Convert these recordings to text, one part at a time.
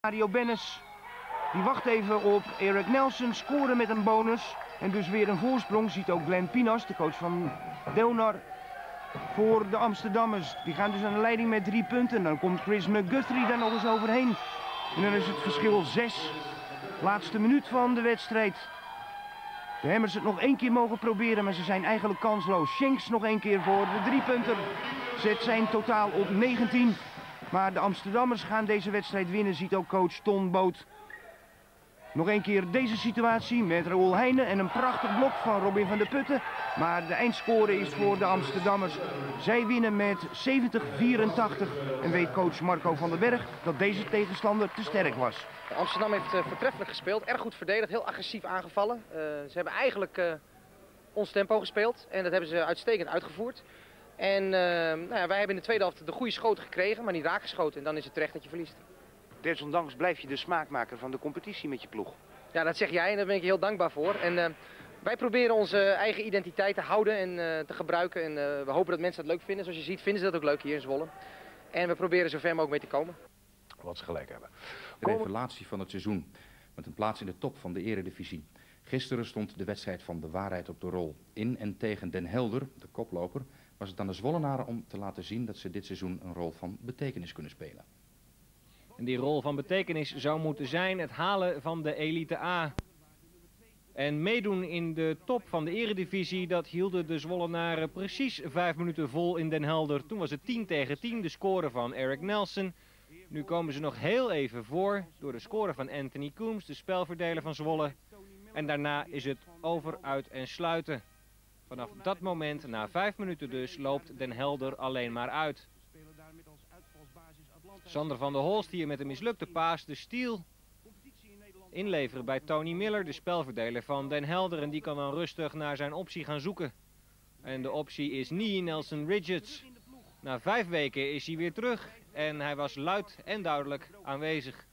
Mario Bennis. Die wacht even op Eric Nelson. Scoren met een bonus. En dus weer een voorsprong ziet ook Glenn Pinas, de coach van Delnar, voor de Amsterdammers. Die gaan dus aan de leiding met drie punten. Dan komt Chris McGuthrie daar nog eens overheen. En dan is het verschil zes. Laatste minuut van de wedstrijd. De Hammers het nog één keer mogen proberen, maar ze zijn eigenlijk kansloos. Shanks nog één keer voor de drie punten. Zet zijn totaal op 19. Maar de Amsterdammers gaan deze wedstrijd winnen, ziet ook coach Ton Boot. Nog een keer deze situatie met Raoul Heijnen en een prachtig blok van Robin van der Putten. Maar de eindscore is voor de Amsterdammers. Zij winnen met 70-84 en weet coach Marco van den Berg dat deze tegenstander te sterk was. Amsterdam heeft uh, voortreffelijk gespeeld, erg goed verdedigd, heel agressief aangevallen. Uh, ze hebben eigenlijk uh, ons tempo gespeeld en dat hebben ze uitstekend uitgevoerd. En nou ja, wij hebben in de tweede helft de goede schoten gekregen, maar niet raak geschoten. En dan is het terecht dat je verliest. Desondanks blijf je de smaakmaker van de competitie met je ploeg. Ja, dat zeg jij en daar ben ik je heel dankbaar voor. En wij proberen onze eigen identiteit te houden en te gebruiken. En we hopen dat mensen dat leuk vinden. Zoals je ziet vinden ze dat ook leuk hier in Zwolle. En we proberen zo ver mogelijk mee te komen. Wat ze gelijk hebben. De revelatie van het seizoen. Met een plaats in de top van de eredivisie. Gisteren stond de wedstrijd van de waarheid op de rol. In en tegen Den Helder, de koploper, was het aan de Zwollenaren om te laten zien dat ze dit seizoen een rol van betekenis kunnen spelen. En die rol van betekenis zou moeten zijn het halen van de elite A. En meedoen in de top van de eredivisie, dat hielden de Zwollenaren precies vijf minuten vol in Den Helder. Toen was het 10 tegen 10, de score van Eric Nelson. Nu komen ze nog heel even voor door de score van Anthony Coombs, de spelverdeler van Zwolle. En daarna is het over, uit en sluiten. Vanaf dat moment, na vijf minuten dus, loopt Den Helder alleen maar uit. Sander van der Holst hier met een mislukte paas, de stiel inleveren bij Tony Miller, de spelverdeler van Den Helder. En die kan dan rustig naar zijn optie gaan zoeken. En de optie is Nie Nelson Ridgetts. Na vijf weken is hij weer terug en hij was luid en duidelijk aanwezig.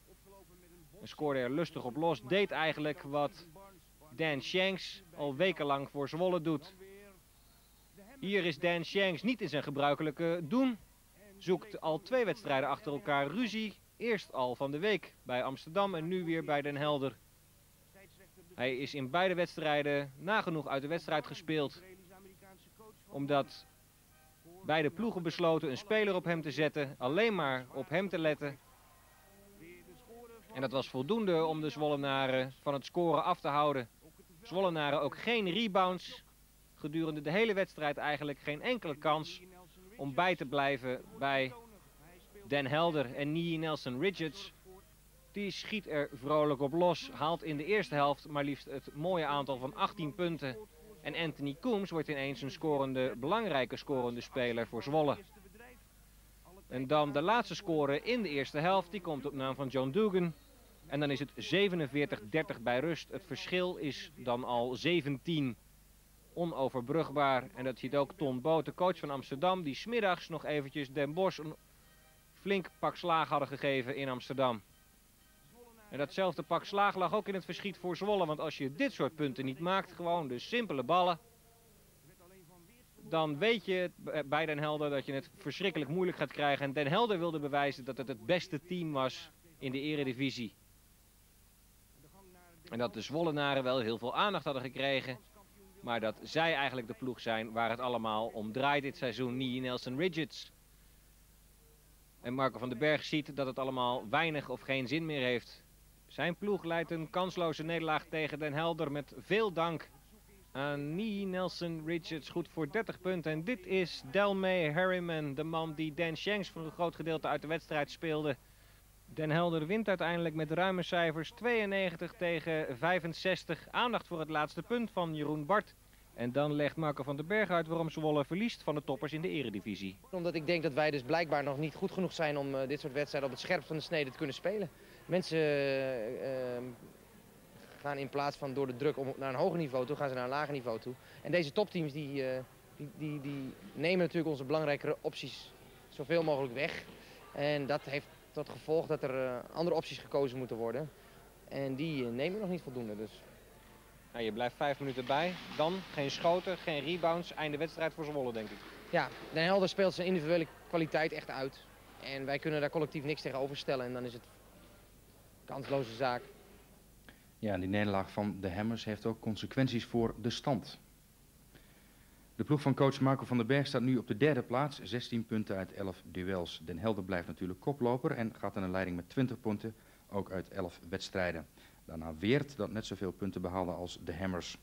En scoorde er lustig op los, deed eigenlijk wat Dan Shanks al wekenlang voor Zwolle doet. Hier is Dan Shanks niet in zijn gebruikelijke doen. Zoekt al twee wedstrijden achter elkaar ruzie. Eerst al van de week bij Amsterdam en nu weer bij Den Helder. Hij is in beide wedstrijden nagenoeg uit de wedstrijd gespeeld. Omdat beide ploegen besloten een speler op hem te zetten. Alleen maar op hem te letten. En dat was voldoende om de Zwollenaren van het scoren af te houden. Zwollenaren ook geen rebounds. Gedurende de hele wedstrijd eigenlijk geen enkele kans om bij te blijven bij Den Helder en Nie Nelson Ridgetts. Die schiet er vrolijk op los, haalt in de eerste helft maar liefst het mooie aantal van 18 punten. En Anthony Coombs wordt ineens een scorende, belangrijke scorende speler voor Zwolle. En dan de laatste score in de eerste helft, die komt op naam van John Dugan. En dan is het 47-30 bij rust. Het verschil is dan al 17. Onoverbrugbaar. En dat ziet ook Ton Boot, de coach van Amsterdam, die smiddags nog eventjes Den Bosch een flink pak slaag hadden gegeven in Amsterdam. En datzelfde pak slaag lag ook in het verschiet voor Zwolle. Want als je dit soort punten niet maakt, gewoon de simpele ballen... dan weet je bij Den Helder dat je het verschrikkelijk moeilijk gaat krijgen. En Den Helder wilde bewijzen dat het het beste team was in de eredivisie. En dat de Zwollenaren wel heel veel aandacht hadden gekregen. Maar dat zij eigenlijk de ploeg zijn waar het allemaal om draait dit seizoen. Nie Nelson Ridgetts. En Marco van den Berg ziet dat het allemaal weinig of geen zin meer heeft. Zijn ploeg leidt een kansloze nederlaag tegen Den Helder met veel dank aan Nie Nelson Richards. Goed voor 30 punten. En dit is Delmay Harriman, de man die Dan Shanks voor een groot gedeelte uit de wedstrijd speelde. Den Helder wint uiteindelijk met ruime cijfers 92 tegen 65. Aandacht voor het laatste punt van Jeroen Bart. En dan legt Marco van den Berg uit waarom Zwolle verliest van de toppers in de eredivisie. Omdat ik denk dat wij dus blijkbaar nog niet goed genoeg zijn om uh, dit soort wedstrijden op het scherpst van de snede te kunnen spelen. Mensen uh, gaan in plaats van door de druk om naar een hoger niveau toe, gaan ze naar een lager niveau toe. En deze topteams die, die, die, die nemen natuurlijk onze belangrijkere opties zoveel mogelijk weg. En dat heeft tot gevolg dat er andere opties gekozen moeten worden. En die nemen nog niet voldoende. Dus nou, je blijft vijf minuten bij. Dan geen schoten, geen rebounds. Einde wedstrijd voor Zwolle, denk ik. Ja, Den Helder speelt zijn individuele kwaliteit echt uit. En wij kunnen daar collectief niks tegenover stellen. En dan is het kansloze zaak. Ja, en die nederlaag van de Hammers heeft ook consequenties voor de stand. De ploeg van coach Marco van den Berg staat nu op de derde plaats, 16 punten uit 11 duels. Den Helder blijft natuurlijk koploper en gaat aan de leiding met 20 punten, ook uit 11 wedstrijden. Daarna Weert, dat net zoveel punten behaalde als de Hammers.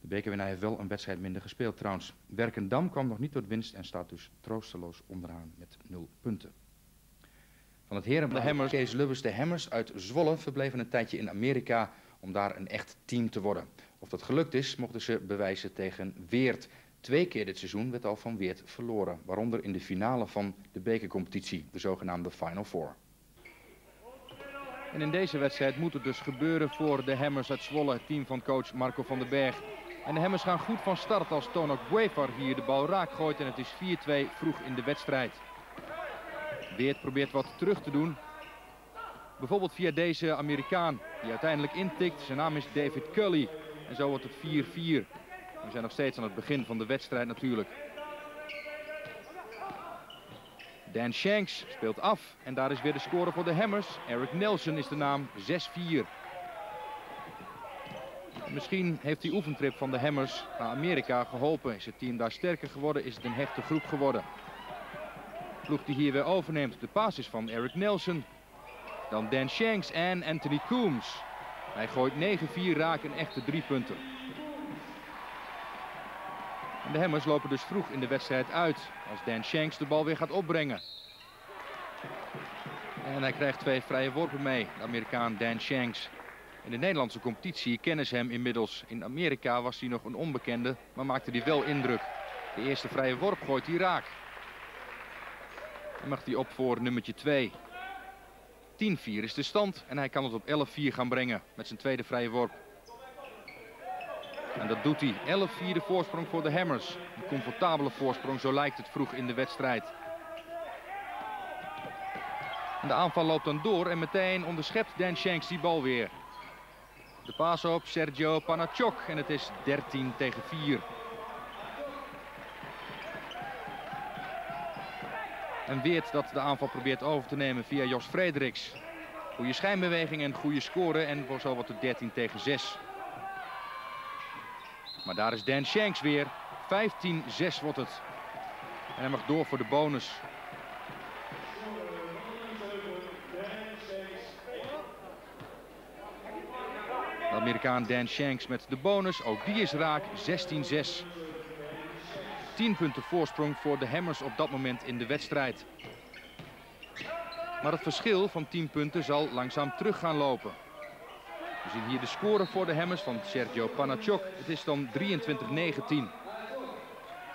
De bekerwinnaar heeft wel een wedstrijd minder gespeeld trouwens. Werkendam kwam nog niet tot winst en staat dus troosteloos onderaan met 0 punten. Van het heren de Hammers, Kees Lubbers, de Hammers uit Zwolle verbleven een tijdje in Amerika om daar een echt team te worden. Of dat gelukt is, mochten ze bewijzen tegen Weert. Twee keer dit seizoen werd al van Weert verloren, waaronder in de finale van de bekercompetitie, de zogenaamde Final Four. En in deze wedstrijd moet het dus gebeuren voor de Hammers uit Zwolle, team van coach Marco van den Berg. En de Hammers gaan goed van start als Tonok Guevar hier de bal raak gooit en het is 4-2 vroeg in de wedstrijd. Weert probeert wat terug te doen. Bijvoorbeeld via deze Amerikaan die uiteindelijk intikt. Zijn naam is David Cully. En zo wordt het 4-4. We zijn nog steeds aan het begin van de wedstrijd natuurlijk. Dan Shanks speelt af. En daar is weer de score voor de Hammers. Eric Nelson is de naam 6-4. Misschien heeft die oefentrip van de Hammers naar Amerika geholpen. Is het team daar sterker geworden? Is het een hechte groep geworden? De die hier weer overneemt. De paas is van Eric Nelson. Dan Dan Shanks en Anthony Coombs. Hij gooit 9-4 raak en echte drie punten. De Hammers lopen dus vroeg in de wedstrijd uit. Als Dan Shanks de bal weer gaat opbrengen. En hij krijgt twee vrije worpen mee. De Amerikaan Dan Shanks. In de Nederlandse competitie kennen ze hem inmiddels. In Amerika was hij nog een onbekende, maar maakte hij wel indruk. De eerste vrije worp gooit hij raak. En mag hij op voor nummertje 2. 10-4 is de stand en hij kan het op 11-4 gaan brengen met zijn tweede vrije worp. En dat doet hij. 11-4 de voorsprong voor de Hammers. Een comfortabele voorsprong, zo lijkt het vroeg in de wedstrijd. En de aanval loopt dan door en meteen onderschept Dan Shanks die bal weer. De paas op Sergio Panachok en het is 13 tegen 4. En Weert dat de aanval probeert over te nemen via Jos Frederiks. Goede schijnbeweging en goede score en voor zo wordt het 13 tegen 6. Maar daar is Dan Shanks weer. 15-6 wordt het. En hij mag door voor de bonus. De Amerikaan Dan Shanks met de bonus. Ook die is raak. 16-6. 10 punten voorsprong voor de Hammers op dat moment in de wedstrijd. Maar het verschil van 10 punten zal langzaam terug gaan lopen. Zien hier de score voor de Hammers van Sergio Panachok. Het is dan 23-19.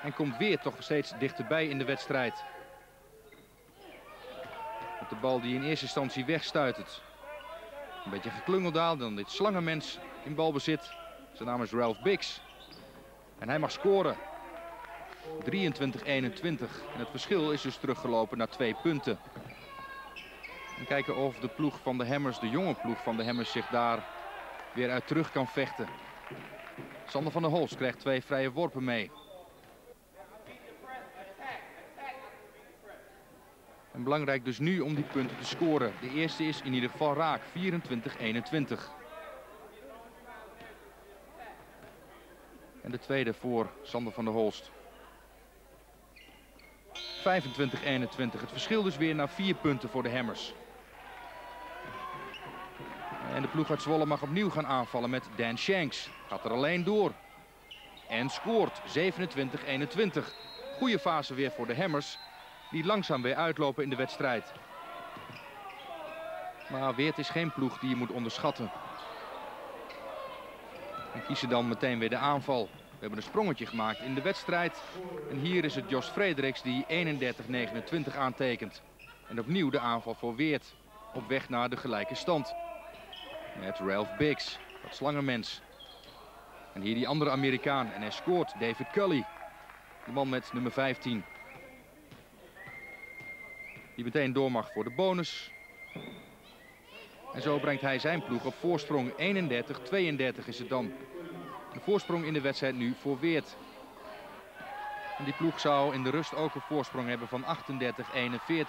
En komt weer toch steeds dichterbij in de wedstrijd. Met de bal die in eerste instantie wegstuitert. Een beetje geklungeldaal, dan dit slangenmens in balbezit. Zijn naam is Ralph Biggs. En hij mag scoren. 23-21. En het verschil is dus teruggelopen naar twee punten. En kijken of de ploeg van de Hammers, de jonge ploeg van de Hammers, zich daar weer uit terug kan vechten. Sander van der Holst krijgt twee vrije worpen mee. En belangrijk dus nu om die punten te scoren. De eerste is in ieder geval raak, 24-21. En de tweede voor Sander van der Holst. 25-21. Het verschil dus weer naar vier punten voor de Hammers. En de ploeg uit Zwolle mag opnieuw gaan aanvallen met Dan Shanks. Gaat er alleen door. En scoort 27-21. Goede fase weer voor de Hammers. Die langzaam weer uitlopen in de wedstrijd. Maar Weert is geen ploeg die je moet onderschatten. En kiezen dan meteen weer de aanval. We hebben een sprongetje gemaakt in de wedstrijd. En hier is het Jos Frederiks die 31-29 aantekent. En opnieuw de aanval voor Weert. Op weg naar de gelijke stand. Met Ralph Biggs, dat slangenmens. En hier die andere Amerikaan. En hij scoort David Cully. De man met nummer 15. Die meteen door mag voor de bonus. En zo brengt hij zijn ploeg op voorsprong 31-32 is het dan. De voorsprong in de wedstrijd nu voor Weert. En die ploeg zou in de rust ook een voorsprong hebben van 38-41.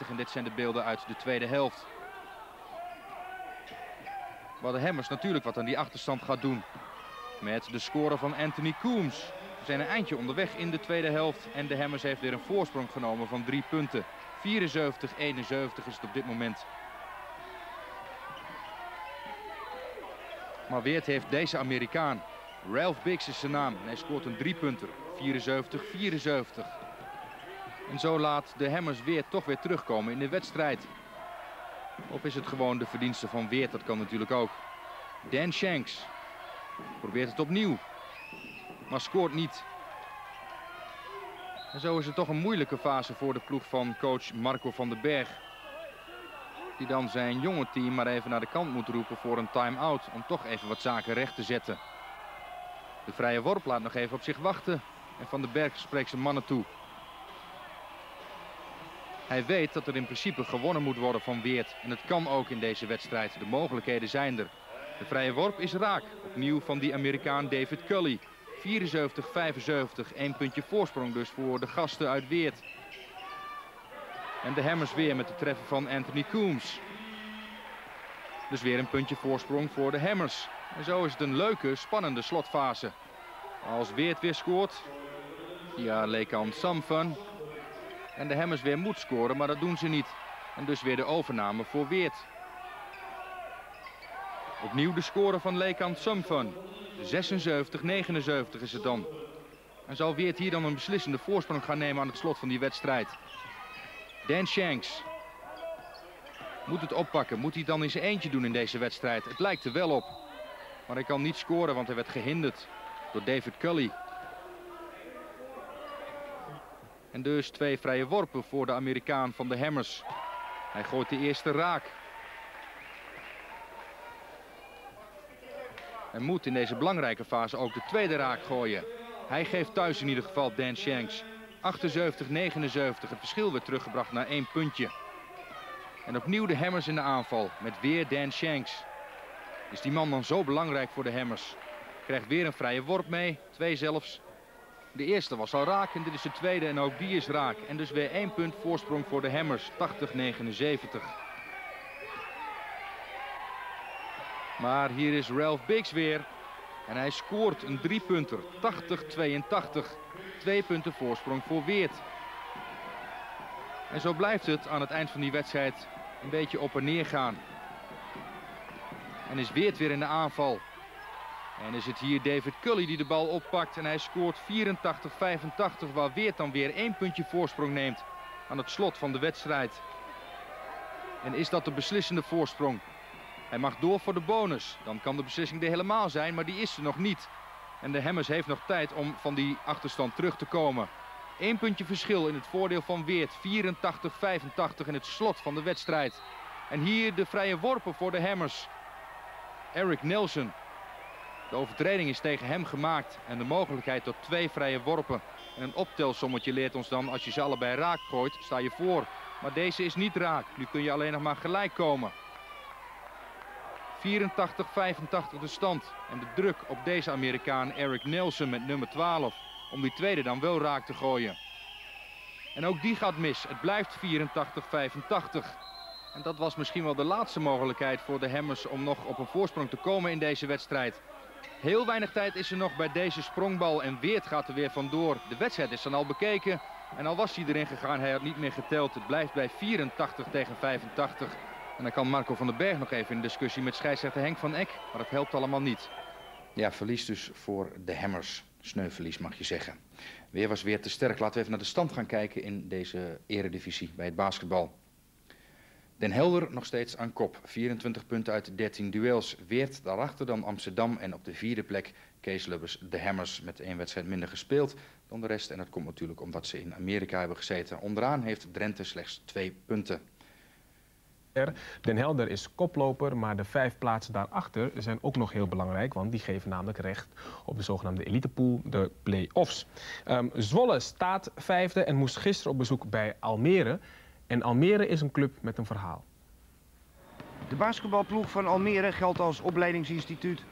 En dit zijn de beelden uit de tweede helft. Waar de Hammers natuurlijk wat aan die achterstand gaat doen. Met de score van Anthony Coombs. We zijn een eindje onderweg in de tweede helft. En de Hammers heeft weer een voorsprong genomen van drie punten. 74-71 is het op dit moment. Maar Weert heeft deze Amerikaan. Ralph Biggs is zijn naam. Hij scoort een driepunter. 74-74. En zo laat de Hammers weer toch weer terugkomen in de wedstrijd. Of is het gewoon de verdienste van Weert? Dat kan natuurlijk ook. Dan Shanks probeert het opnieuw. Maar scoort niet. En zo is het toch een moeilijke fase voor de ploeg van coach Marco van den Berg. Die dan zijn jonge team maar even naar de kant moet roepen voor een time-out. Om toch even wat zaken recht te zetten. De vrije worp laat nog even op zich wachten. En Van den Berg spreekt zijn mannen toe. Hij weet dat er in principe gewonnen moet worden van Weert. En het kan ook in deze wedstrijd. De mogelijkheden zijn er. De vrije worp is raak. Opnieuw van die Amerikaan David Cully. 74-75. Eén puntje voorsprong dus voor de gasten uit Weert. En de Hammers weer met de treffen van Anthony Coombs. Dus weer een puntje voorsprong voor de Hammers. En zo is het een leuke, spannende slotfase. Als Weert weer scoort. Ja, Lekan Samfun. En de Hammers weer moet scoren, maar dat doen ze niet. En dus weer de overname voor Weert. Opnieuw de score van Lekan Samfun. 76-79 is het dan. En zal Weert hier dan een beslissende voorsprong gaan nemen aan het slot van die wedstrijd. Dan Shanks. Moet het oppakken. Moet hij dan zijn eentje doen in deze wedstrijd. Het lijkt er wel op. Maar hij kan niet scoren, want hij werd gehinderd door David Cully. En dus twee vrije worpen voor de Amerikaan van de Hammers. Hij gooit de eerste raak. En moet in deze belangrijke fase ook de tweede raak gooien. Hij geeft thuis in ieder geval Dan Shanks. 78-79. Het verschil werd teruggebracht naar één puntje. En opnieuw de Hammers in de aanval. Met weer Dan Shanks. Is die man dan zo belangrijk voor de Hammers? Krijgt weer een vrije worp mee. Twee zelfs. De eerste was al raak en dit is de tweede en ook die is raak. En dus weer één punt voorsprong voor de Hammers. 80-79. Maar hier is Ralph Biggs weer. En hij scoort een driepunter. 80-82. Twee punten voorsprong voor Weert. En zo blijft het aan het eind van die wedstrijd een beetje op en neer gaan. En is Weert weer in de aanval. En is het hier David Cully die de bal oppakt. En hij scoort 84-85 waar Weert dan weer één puntje voorsprong neemt aan het slot van de wedstrijd. En is dat de beslissende voorsprong? Hij mag door voor de bonus. Dan kan de beslissing er helemaal zijn, maar die is er nog niet. En de Hammers heeft nog tijd om van die achterstand terug te komen. Eén puntje verschil in het voordeel van Weert. 84-85 in het slot van de wedstrijd. En hier de vrije worpen voor de Hammers. Eric Nelson. De overtreding is tegen hem gemaakt. En de mogelijkheid tot twee vrije worpen. En een optelsommetje leert ons dan, als je ze allebei raak gooit, sta je voor. Maar deze is niet raak. Nu kun je alleen nog maar gelijk komen. 84-85 de stand. En de druk op deze Amerikaan Eric Nelson met nummer 12. Om die tweede dan wel raak te gooien. En ook die gaat mis. Het blijft 84-85. En dat was misschien wel de laatste mogelijkheid voor de Hammers om nog op een voorsprong te komen in deze wedstrijd. Heel weinig tijd is er nog bij deze sprongbal en Weert gaat er weer vandoor. De wedstrijd is dan al bekeken en al was hij erin gegaan, hij had niet meer geteld. Het blijft bij 84 tegen 85. En dan kan Marco van den Berg nog even in discussie met scheidsrechter Henk van Eck. Maar dat helpt allemaal niet. Ja, verlies dus voor de Hammers. Sneuverlies mag je zeggen. Weer was weer te sterk. Laten we even naar de stand gaan kijken in deze eredivisie bij het basketbal. Den Helder nog steeds aan kop. 24 punten uit 13 duels. Weert daarachter dan Amsterdam. En op de vierde plek Kees Lubbers, de Hammers. Met één wedstrijd minder gespeeld dan de rest. En dat komt natuurlijk omdat ze in Amerika hebben gezeten. Onderaan heeft Drenthe slechts twee punten. Den Helder is koploper, maar de vijf plaatsen daarachter zijn ook nog heel belangrijk, want die geven namelijk recht op de zogenaamde elitepool, de play-offs. Um, Zwolle staat vijfde en moest gisteren op bezoek bij Almere. En Almere is een club met een verhaal. De basketbalploeg van Almere geldt als opleidingsinstituut.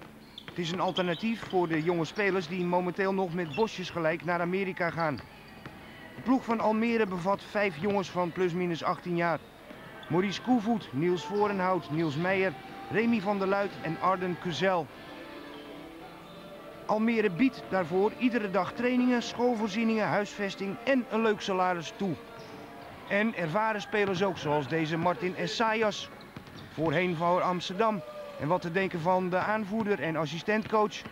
Het is een alternatief voor de jonge spelers die momenteel nog met bosjes gelijk naar Amerika gaan. De ploeg van Almere bevat vijf jongens van plusminus 18 jaar. Maurice Koevoet, Niels Vorenhout, Niels Meijer, Remy van der Luit en Arden Kuzel. Almere biedt daarvoor iedere dag trainingen, schoolvoorzieningen, huisvesting en een leuk salaris toe. En ervaren spelers ook, zoals deze Martin Essayas, voorheen voor Amsterdam. En wat te denken van de aanvoerder en assistentcoach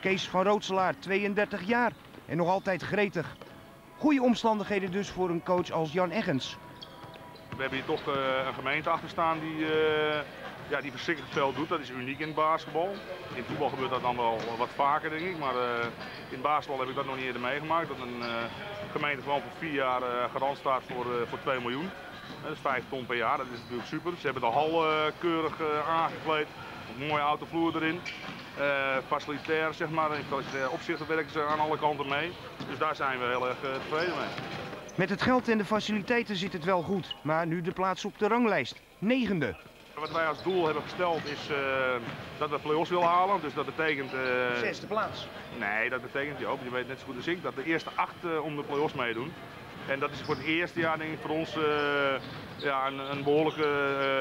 Kees van Rootselaar, 32 jaar en nog altijd gretig. Goede omstandigheden dus voor een coach als Jan Eggens. We hebben hier toch uh, een gemeente achter staan die, uh, ja, die verschrikkelijk veel doet. Dat is uniek in het basketbal. In voetbal gebeurt dat dan wel wat vaker denk ik. Maar uh, in basketbal heb ik dat nog niet eerder meegemaakt. Dat een gemeente gewoon voor vier jaar garant staat voor, voor 2 miljoen. Dat is 5 ton per jaar, dat is natuurlijk super. Ze hebben de hal keurig aangekleed. Een mooie autovloer erin. Facilitair, zeg maar, in facilitair opzicht werken ze aan alle kanten mee. Dus daar zijn we heel erg tevreden mee. Met het geld en de faciliteiten zit het wel goed, maar nu de plaats op de ranglijst. Negende. Wat wij als doel hebben gesteld is uh, dat we play-offs willen halen. Dus dat betekent... Zesde plaats. Nee, dat betekent, Joop, je weet net zo goed als ik, dat de eerste acht om de play-offs meedoen. En dat is voor het eerste jaar denk ik voor ons ja, een, een behoorlijke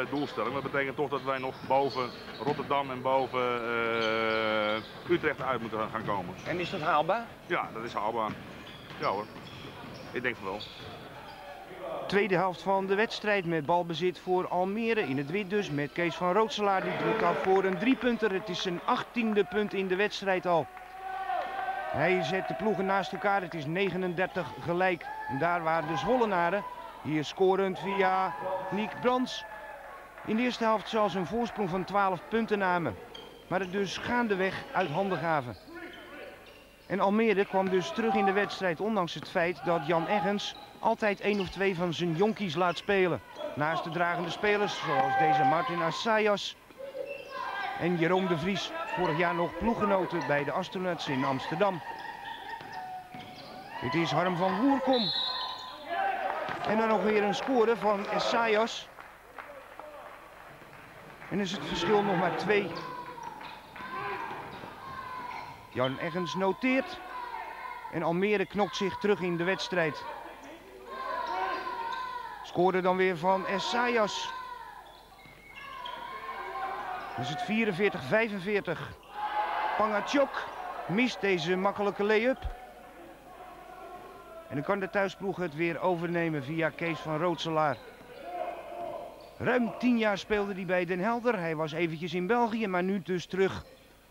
uh, doelstelling. Dat betekent toch dat wij nog boven Rotterdam en boven uh, Utrecht uit moeten gaan komen. En is dat haalbaar? Ja, dat is haalbaar. Ja hoor, ik denk wel. Tweede helft van de wedstrijd met balbezit voor Almere. In het wit dus met Kees van Rootselaar. Die drukt af voor een driepunter. Het is zijn achttiende punt in de wedstrijd al. Hij zet de ploegen naast elkaar. Het is 39 gelijk. En daar waren de Zwollenaren hier scorend via Niek Brands. In de eerste helft zelfs een voorsprong van 12 punten namen. Maar het dus gaandeweg uit handen gaven. En Almere kwam dus terug in de wedstrijd, ondanks het feit dat Jan Eggens altijd één of twee van zijn jonkies laat spelen. Naast de dragende spelers, zoals deze Martin Assayas en Jeroen de Vries, vorig jaar nog ploeggenoten bij de Astronauts in Amsterdam. Dit is Harm van Woerkom, en dan nog weer een score van Essayas. En is het verschil nog maar twee. Jan Eggens noteert. En Almere knokt zich terug in de wedstrijd. Scoorde dan weer van Essayas. Is het 44-45. Pangachok mist deze makkelijke lay-up. En dan kan de thuisploeg het weer overnemen via Kees van Rootselaar. Ruim tien jaar speelde hij bij Den Helder. Hij was eventjes in België, maar nu dus terug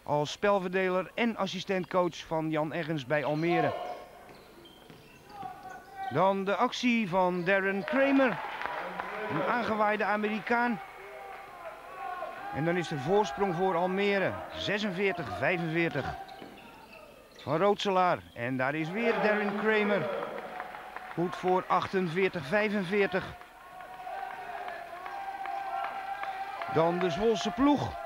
als spelverdeler en assistentcoach van Jan Eggens bij Almere. Dan de actie van Darren Kramer. Een aangewaaide Amerikaan. En dan is de voorsprong voor Almere 46-45 van Rootselaar. En daar is weer Darren Kramer. Goed voor 48-45. Dan de Zwolse ploeg.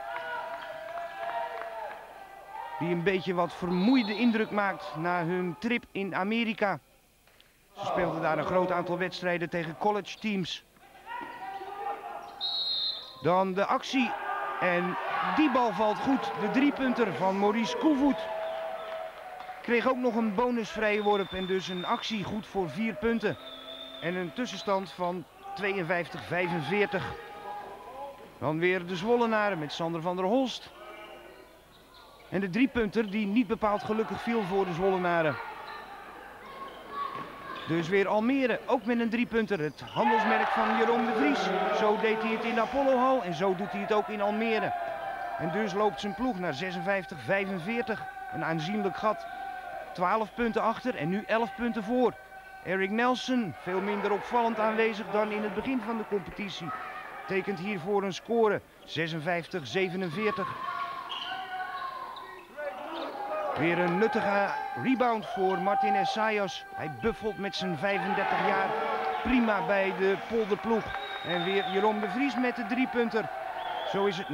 Die een beetje wat vermoeide indruk maakt na hun trip in Amerika. Ze speelden daar een groot aantal wedstrijden tegen college teams. Dan de actie. En die bal valt goed. De driepunter van Maurice Koevoet. Kreeg ook nog een bonusvrije worp en dus een actie goed voor vier punten. En een tussenstand van 52-45. Dan weer de Zwollenaren met Sander van der Holst. En de driepunter die niet bepaald gelukkig viel voor de Zwollenaren. Dus weer Almere, ook met een driepunter. Het handelsmerk van Jeroen de Vries. Zo deed hij het in Apollo Hall en zo doet hij het ook in Almere. En dus loopt zijn ploeg naar 56-45. Een aanzienlijk gat 12 punten achter en nu 11 punten voor. Eric Nelson, veel minder opvallend aanwezig dan in het begin van de competitie. Tekent hiervoor een score 56-47. Weer een nuttige rebound voor Martin Essayas. Hij buffelt met zijn 35 jaar prima bij de polderploeg. En weer Jeroen de Vries met de driepunter. Zo is het 59-47.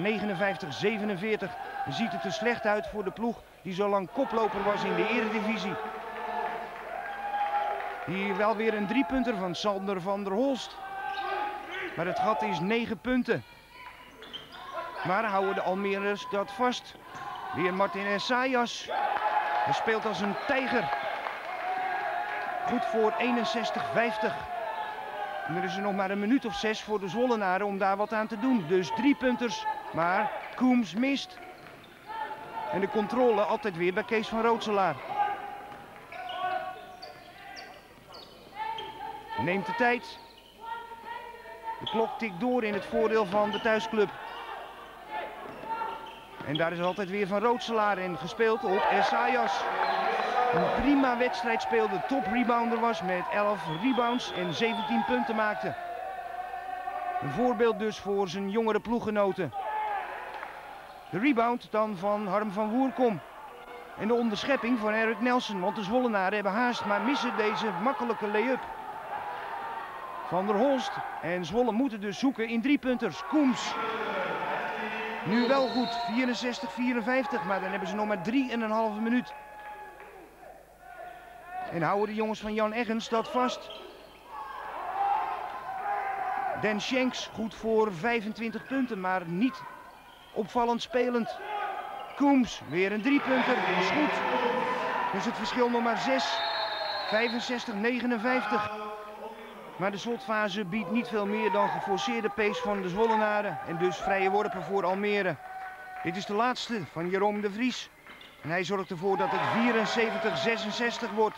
Ziet het er slecht uit voor de ploeg die zo lang koploper was in de eredivisie. Hier wel weer een driepunter van Sander van der Holst. Maar het gat is 9 punten. Maar houden de Almere's dat vast. Weer Martin Essayas. Hij speelt als een tijger. Goed voor 61-50. En er is er nog maar een minuut of zes voor de Zwollenaren om daar wat aan te doen. Dus drie punters. Maar Koems mist. En de controle altijd weer bij Kees van Rootselaar. Neemt de tijd. De klok tikt door in het voordeel van de thuisclub. En daar is altijd weer van Rootselaar in gespeeld op Essayas. Een prima wedstrijd speelde, top rebounder was met 11 rebounds en 17 punten maakte. Een voorbeeld dus voor zijn jongere ploeggenoten. De rebound dan van Harm van Woerkom. En de onderschepping van Eric Nelson, want de Zwollenaren hebben haast, maar missen deze makkelijke lay-up. Van der Holst en Zwolle moeten dus zoeken in drie punters. Koems. Nu wel goed, 64-54, maar dan hebben ze nog maar 3,5 minuut. En houden de jongens van Jan Eggens dat vast. Den Shanks goed voor 25 punten, maar niet opvallend spelend. Koems, weer een driepunter, is goed. Dus het verschil nog maar 6, 65-59. Maar de slotfase biedt niet veel meer dan geforceerde pace van de Zwollenaren. En dus vrije worpen voor Almere. Dit is de laatste van Jeroen de Vries. En hij zorgt ervoor dat het 74-66 wordt.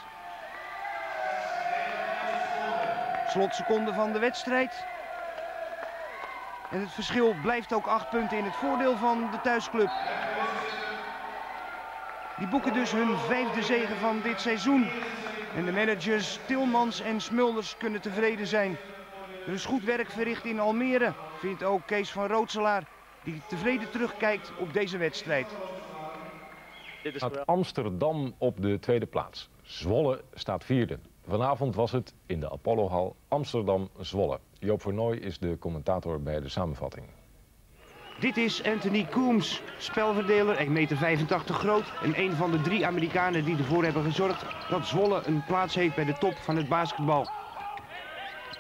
Slotseconde van de wedstrijd. En het verschil blijft ook 8 punten in het voordeel van de thuisclub. Die boeken dus hun vijfde zegen van dit seizoen. En de managers Tilmans en Smulders kunnen tevreden zijn. Er is goed werk verricht in Almere, vindt ook Kees van Rootselaar, die tevreden terugkijkt op deze wedstrijd. Staat Amsterdam op de tweede plaats. Zwolle staat vierde. Vanavond was het in de Apollohal Amsterdam-Zwolle. Joop Vernooy is de commentator bij de samenvatting. Dit is Anthony Coombs, spelverdeler, 1,85 meter groot. En een van de drie Amerikanen die ervoor hebben gezorgd dat Zwolle een plaats heeft bij de top van het basketbal.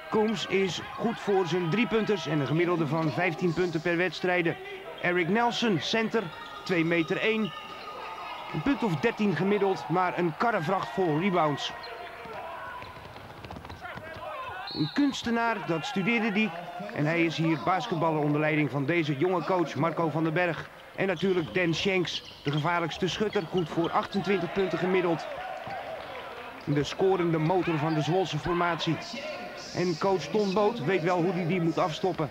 Coombs is goed voor zijn driepunters en een gemiddelde van 15 punten per wedstrijd. Eric Nelson, center, 2 meter 1. Een punt of 13 gemiddeld, maar een karrevracht vol rebounds. Een kunstenaar, dat studeerde die. En hij is hier basketballer onder leiding van deze jonge coach Marco van den Berg. En natuurlijk Dan Shanks, de gevaarlijkste schutter, goed voor 28 punten gemiddeld. De scorende motor van de Zwolse formatie. En coach Ton Boot weet wel hoe hij die moet afstoppen.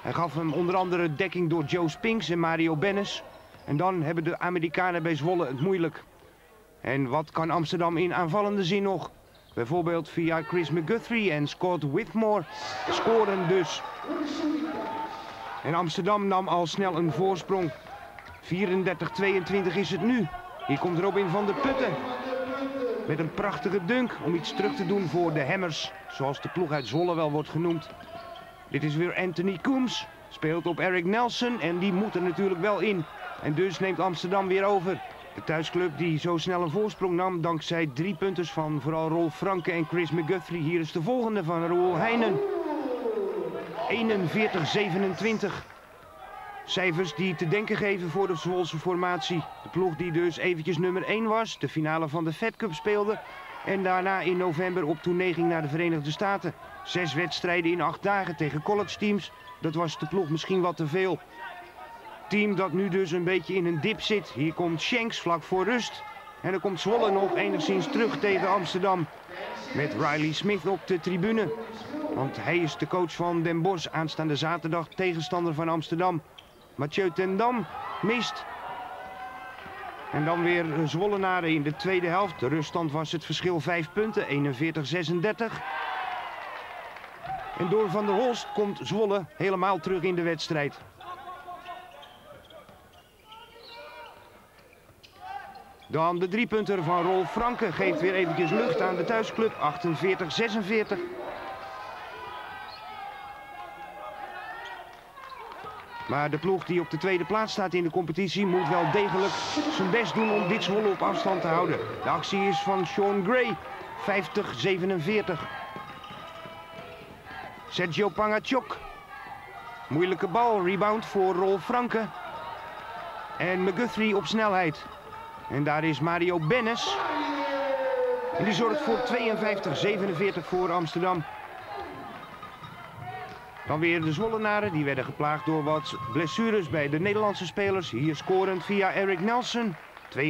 Hij gaf hem onder andere dekking door Joe Spinks en Mario Bennis. En dan hebben de Amerikanen bij Zwolle het moeilijk. En wat kan Amsterdam in aanvallende zin nog? Bijvoorbeeld via Chris McGuthrie en Scott Whitmore scoren dus. En Amsterdam nam al snel een voorsprong. 34-22 is het nu. Hier komt Robin van der Putten. Met een prachtige dunk om iets terug te doen voor de Hammers. Zoals de ploeg uit Zwolle wel wordt genoemd. Dit is weer Anthony Coombs. Speelt op Eric Nelson en die moet er natuurlijk wel in. En dus neemt Amsterdam weer over. De thuisclub die zo snel een voorsprong nam dankzij drie punters van vooral Rolf Franke en Chris McGuthrie. Hier is de volgende van Roel Heijnen. 41-27. Cijfers die te denken geven voor de Zwolse formatie. De ploeg die dus eventjes nummer 1 was, de finale van de Fed Cup speelde. En daarna in november op tournee ging naar de Verenigde Staten. Zes wedstrijden in acht dagen tegen college teams. Dat was de ploeg misschien wat te veel. Team dat nu dus een beetje in een dip zit. Hier komt Shanks vlak voor rust. En dan komt Zwolle nog enigszins terug tegen Amsterdam. Met Riley Smith op de tribune. Want hij is de coach van Den Bosch aanstaande zaterdag tegenstander van Amsterdam. Mathieu Tendam mist. En dan weer Zwollenaren in de tweede helft. De ruststand was het verschil 5 punten, 41-36. En door Van der Holst komt Zwolle helemaal terug in de wedstrijd. Dan de driepunter van Rolf Franke geeft weer eventjes lucht aan de thuisclub. 48-46. Maar de ploeg die op de tweede plaats staat in de competitie moet wel degelijk zijn best doen om dit Zwolle op afstand te houden. De actie is van Sean Gray. 50-47. Sergio Pangachok. Moeilijke bal, rebound voor Rolf Franke. En McGuthrie op snelheid. En daar is Mario Bennis. En die zorgt voor 52-47 voor Amsterdam. Dan weer de Zwollenaren, die werden geplaagd door wat blessures bij de Nederlandse spelers. Hier scorend via Eric Nelson, 52-49.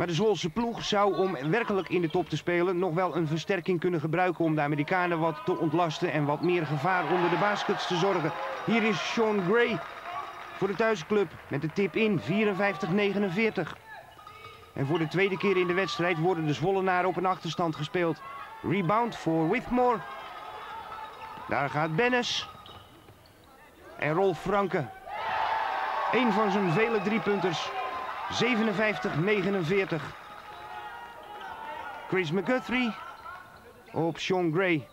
Maar de Zwolse ploeg zou om werkelijk in de top te spelen nog wel een versterking kunnen gebruiken om de Amerikanen wat te ontlasten en wat meer gevaar onder de baskets te zorgen. Hier is Sean Gray voor de thuisclub met de tip in 54-49. En voor de tweede keer in de wedstrijd worden de Zwollenaren op een achterstand gespeeld. Rebound voor Withmore. Daar gaat Bennis. En Rolf Franke. Een van zijn vele driepunters. 57-49. Chris McGuthrie op Sean Gray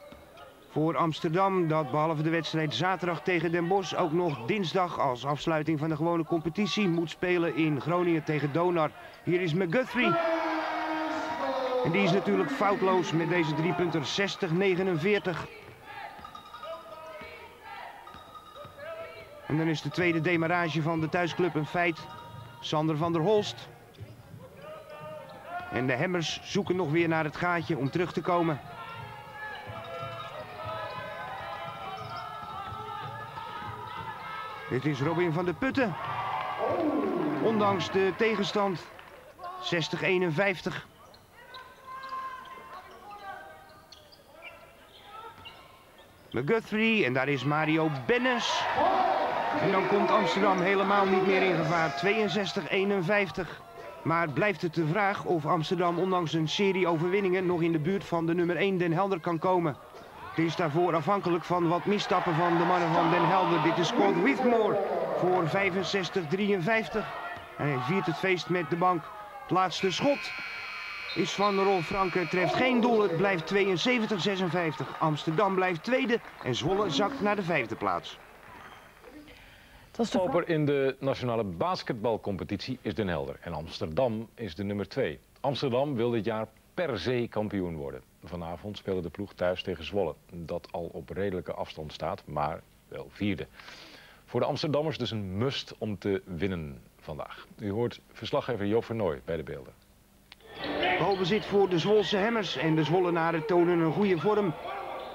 voor Amsterdam. Dat behalve de wedstrijd zaterdag tegen Den Bosch ook nog dinsdag als afsluiting van de gewone competitie moet spelen in Groningen tegen Donar. Hier is McGuthrie. En die is natuurlijk foutloos met deze driepunter 60-49. En dan is de tweede demarage van de thuisclub een feit. Sander van der Holst. En de Hemmers zoeken nog weer naar het gaatje om terug te komen. Dit is Robin van der Putten. Ondanks de tegenstand. 60-51. McGuthrie en daar is Mario Bennis. En dan komt Amsterdam helemaal niet meer in gevaar. 62-51. Maar blijft het de vraag of Amsterdam ondanks een serie overwinningen nog in de buurt van de nummer 1 Den Helder kan komen. Het is daarvoor afhankelijk van wat misstappen van de mannen van Den Helder. Dit is Scott Withmore voor 65-53. En hij viert het feest met de bank. Het laatste schot is van Rolf Franke. Treft geen doel. Het blijft 72-56. Amsterdam blijft tweede en Zwolle zakt naar de vijfde plaats. Koper in de nationale basketbalcompetitie is Den Helder. En Amsterdam is de nummer 2. Amsterdam wil dit jaar per se kampioen worden. Vanavond speelde de ploeg thuis tegen Zwolle. Dat al op redelijke afstand staat, maar wel vierde. Voor de Amsterdammers dus een must om te winnen vandaag. U hoort verslaggever Joop Vernooy bij de beelden. Balbezit voor de Zwolse Hemmers en de Zwollenaren tonen een goede vorm.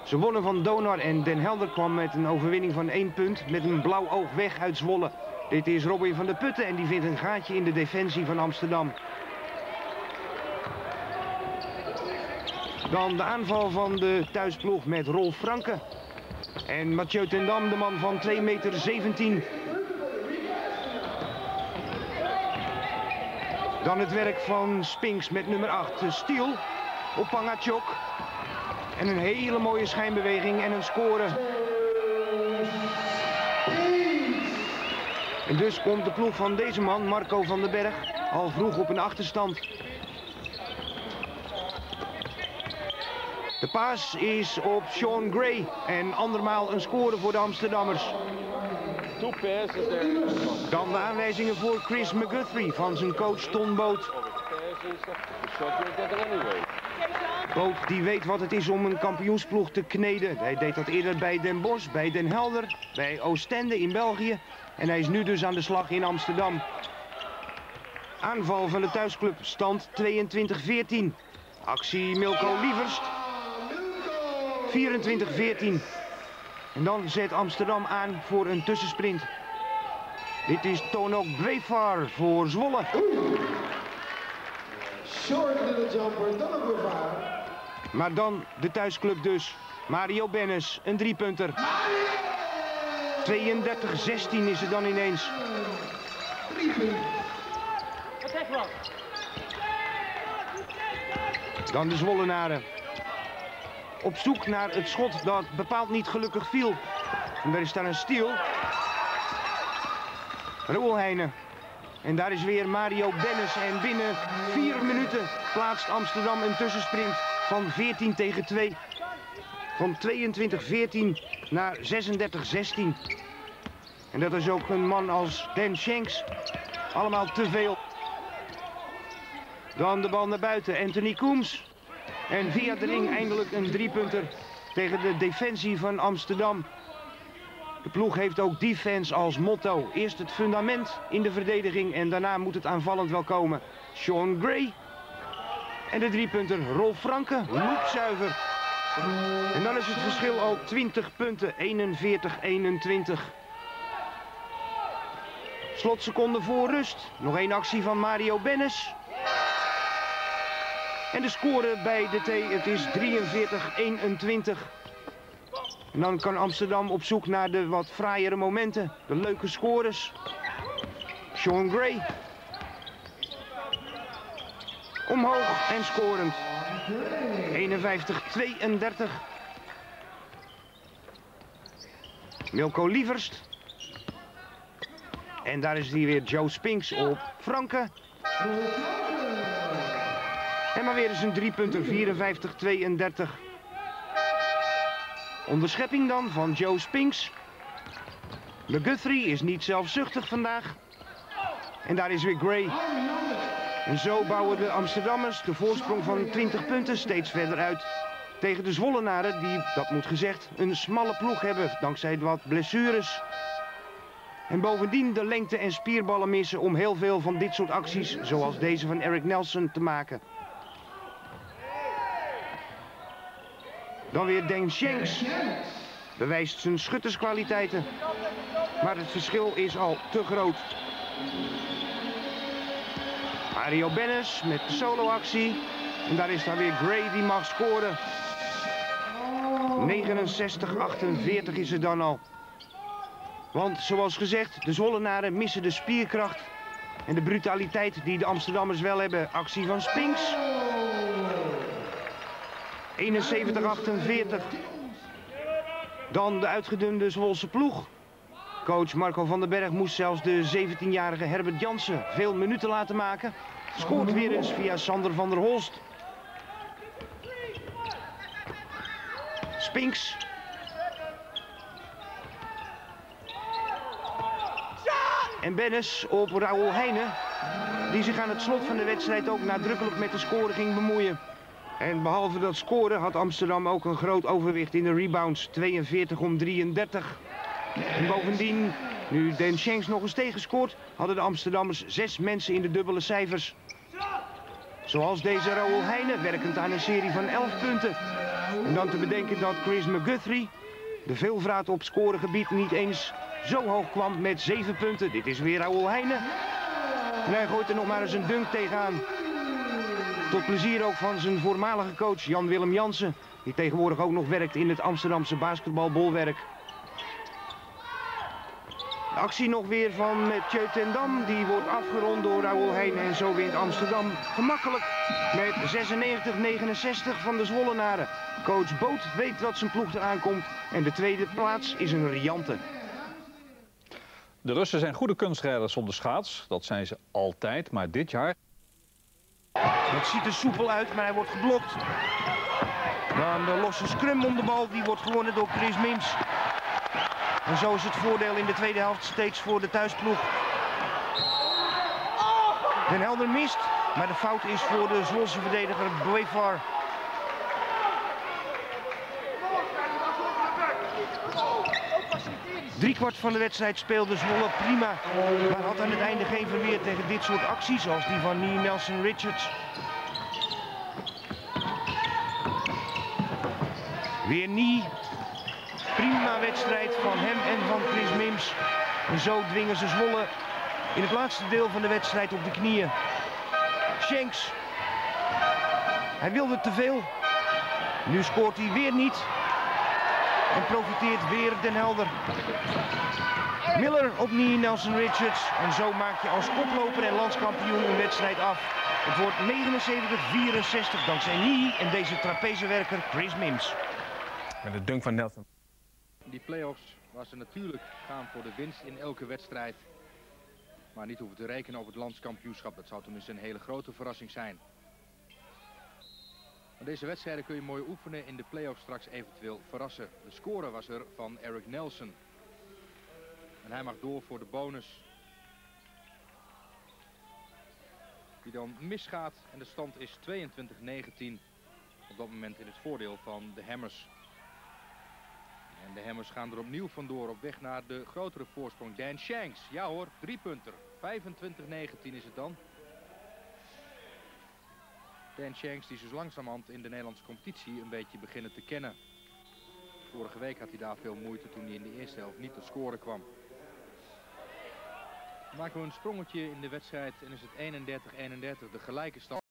Ze wonnen van Donar en Den Helder kwam met een overwinning van één punt met een blauw oog weg uit Zwolle. Dit is Robin van der Putten en die vindt een gaatje in de defensie van Amsterdam. Dan de aanval van de thuisploeg met Rolf Franke. En Mathieu Tendam, de man van 2 meter 17. Dan het werk van Spinks met nummer 8, Stiel op Pangachok. En een hele mooie schijnbeweging en een score. En dus komt de ploeg van deze man, Marco van den Berg, al vroeg op een achterstand. De paas is op Sean Gray en andermaal een score voor de Amsterdammers. Dan de aanwijzingen voor Chris McGuthrie van zijn coach Ton Boot. Boot die weet wat het is om een kampioensploeg te kneden. Hij deed dat eerder bij Den Bosch, bij Den Helder, bij Oostende in België. En hij is nu dus aan de slag in Amsterdam. Aanval van de thuisclub, stand 22-14. Actie Milko Lieverst. 24-14. En dan zet Amsterdam aan voor een tussensprint. Dit is Tono Brevar voor Zwolle. Short little jumper. Maar dan de thuisclub dus. Mario Bennis, een driepunter. 32-16 is het dan ineens. Dan de Zwollenaren. Op zoek naar het schot dat bepaald niet gelukkig viel. En daar is daar een stiel. Roel Heijnen. En daar is weer Mario Bennis. En binnen vier minuten plaatst Amsterdam een tussensprint van 14 tegen 2. Van 22-14 naar 36-16. En dat is ook een man als Dan Shanks. Allemaal te veel. Dan de bal naar buiten. Anthony Coombs. En via de ring eindelijk een driepunter tegen de defensie van Amsterdam. De ploeg heeft ook defense als motto. Eerst het fundament in de verdediging en daarna moet het aanvallend wel komen. Sean Gray En de driepunter Rolf Franke, loepzuiver. En dan is het verschil al 20 punten, 41-21. Slotseconde voor rust. Nog één actie van Mario Bennis. En de score bij de T, het is 43-21. En dan kan Amsterdam op zoek naar de wat fraaiere momenten. De leuke scores. Sean Gray. Omhoog en scorend. 51-32. Milko Lieverst. En daar is hij weer Joe Spinks op Franke. En maar weer eens een driepunter 54-32. Onderschepping dan van Joe Spinks. McGuthrie is niet zelfzuchtig vandaag. En daar is weer Gray. En zo bouwen de Amsterdammers de voorsprong van 20 punten steeds verder uit. Tegen de Zwollenaren, die, dat moet gezegd, een smalle ploeg hebben dankzij wat blessures. En bovendien de lengte en spierballen missen om heel veel van dit soort acties, zoals deze van Eric Nelson, te maken. Dan weer Dan Shanks. Bewijst zijn schutterskwaliteiten. Maar het verschil is al te groot. Mario Bennis met de soloactie. En daar is dan weer Gray die mag scoren. 69-48 is het dan al. Want zoals gezegd, de Zwollenaren missen de spierkracht en de brutaliteit die de Amsterdammers wel hebben. Actie van Spinks. 71-48. Dan de uitgedunde Zwolse ploeg. Coach Marco van den Berg moest zelfs de 17-jarige Herbert Jansen veel minuten laten maken. Scoort weer eens via Sander van der Holst. Spinks. En Bennis op Raoul Heijnen. Die zich aan het slot van de wedstrijd ook nadrukkelijk met de score ging bemoeien. En behalve dat scoren had Amsterdam ook een groot overwicht in de rebounds. 42 om 33. En bovendien, nu Den Shanks nog eens tegenscoort, hadden de Amsterdammers zes mensen in de dubbele cijfers. Zoals deze Raoul Heijnen, werkend aan een serie van 11 punten. En dan te bedenken dat Chris McGuthrie, de veelvraat op scoregebied, niet eens zo hoog kwam met 7 punten. Dit is weer Raoul Heijnen. En hij gooit er nog maar eens een dunk tegenaan. Tot plezier ook van zijn voormalige coach Jan-Willem Jansen. Die tegenwoordig ook nog werkt in het Amsterdamse basketbalbolwerk. De actie nog weer van Mathieu Tendam. Die wordt afgerond door Raoul Heijn. En zo wint Amsterdam gemakkelijk met 96-69 van de Zwollenaren. Coach Boot weet dat zijn ploeg eraan komt. En de tweede plaats is een riante. De Russen zijn goede kunstrijders op de schaats. Dat zijn ze altijd. Maar dit jaar het ziet er soepel uit, maar hij wordt geblokt. Dan de losse scrum om de bal, die wordt gewonnen door Chris Mims. En zo is het voordeel in de tweede helft steeds voor de thuisploeg. Den Helder mist, maar de fout is voor de Zwolse verdediger Boevar. Driekwart van de wedstrijd speelde Zwolle prima. Maar had aan het einde geen verweer tegen dit soort acties zoals die van Nie Nelson Richards. Weer Nie. Prima wedstrijd van hem en van Chris Mims. En zo dwingen ze Zwolle in het laatste deel van de wedstrijd op de knieën. Shanks. Hij wilde te veel. Nu scoort hij weer niet. En profiteert weer Den Helder. Miller opnieuw Nelson Richards. En zo maak je als koploper en landskampioen een wedstrijd af. Het wordt 79-64 dankzij Nie en deze trapezewerker Chris Mims. Met de dunk van Nelson. Die play-offs waar ze natuurlijk gaan voor de winst in elke wedstrijd. Maar niet hoeven te rekenen op het landskampioenschap. Dat zou tenminste een hele grote verrassing zijn. Deze wedstrijden kun je mooi oefenen in de play-off straks eventueel verrassen. De score was er van Eric Nelson. En hij mag door voor de bonus. Die dan misgaat en de stand is 22-19. Op dat moment in het voordeel van de Hammers. En de Hammers gaan er opnieuw vandoor op weg naar de grotere voorsprong. Dan Shanks, ja hoor, drie punter. 25-19 is het dan. Dan Shanks die zo langzamerhand in de Nederlandse competitie een beetje beginnen te kennen. Vorige week had hij daar veel moeite toen hij in de eerste helft niet tot scoren kwam. Maken we een sprongetje in de wedstrijd en is het 31-31 de gelijke stand.